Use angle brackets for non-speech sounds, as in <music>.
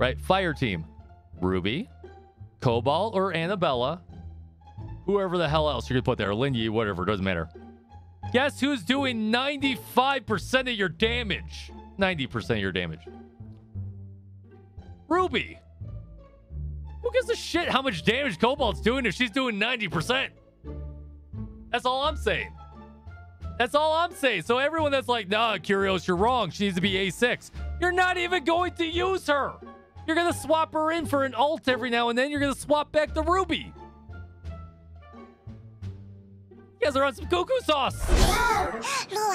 right? Fire team. Ruby, Cobalt, or Annabella. Whoever the hell else you could put there. Lindy, whatever, doesn't matter. Guess who's doing 95% of your damage? 90% of your damage. Ruby. Who gives a shit how much damage Cobalt's doing if she's doing 90%? That's all I'm saying. That's all I'm saying. So everyone that's like, nah, Kyrios, you're wrong. She needs to be A6. You're not even going to use her. You're going to swap her in for an alt every now and then. You're going to swap back to Ruby. You guys are on some cuckoo sauce. <gasps> <gasps>